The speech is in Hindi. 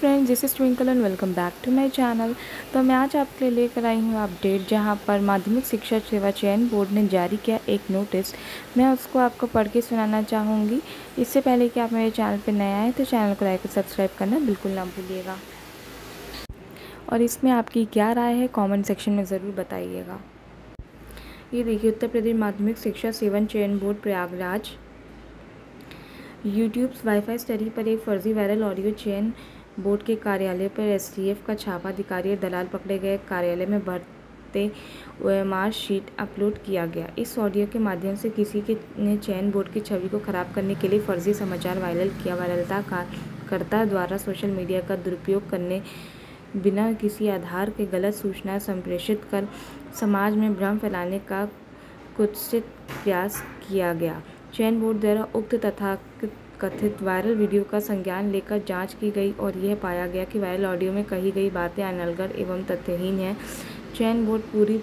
Friends this is Twinkle and welcome back to my channel तो मैं आज आपके लिए लेकर आई हूँ अपडेट जहाँ पर माध्यमिक शिक्षा सेवा चयन बोर्ड ने जारी किया एक नोटिस मैं उसको आपको पढ़ के सुनाना चाहूँगी। इससे पहले कि आप मेरे चैनल पर नए आए तो चैनल को लाइक और सब्सक्राइब करना बिल्कुल ना भूलिएगा। और इसमें आपकी क्या राय है कॉमेंट सेक्शन में ज़रूर बताइएगा। ये देखिए, उत्तर प्रदेश माध्यमिक शिक्षा सेवन चयन board Prayagraj. YouTube WiFi study पर एक फर्जी वायरल ऑडियो चयन बोर्ड के कार्यालय पर एसटीएफ का छापा, अधिकारी और दलाल पकड़े गए। कार्यालय में भरते ओएमआर शीट अपलोड किया गया। इस ऑडियो के माध्यम से किसी के ने चयन बोर्ड की छवि को खराब करने के लिए फर्जी समाचार वायरल किया। वायरलता कर्ता द्वारा सोशल मीडिया का दुरुपयोग करने बिना किसी आधार के गलत सूचना संप्रेषित कर समाज में भ्रम फैलाने का कुत्सित प्रयास किया गया। चयन बोर्ड द्वारा उक्त तथा कथित वायरल वीडियो का संज्ञान लेकर जाँच की गई और यह पाया गया कि वायरल ऑडियो में कही गई बातें अनलगर एवं तथ्यहीन हैं। चयन बोर्ड पूरी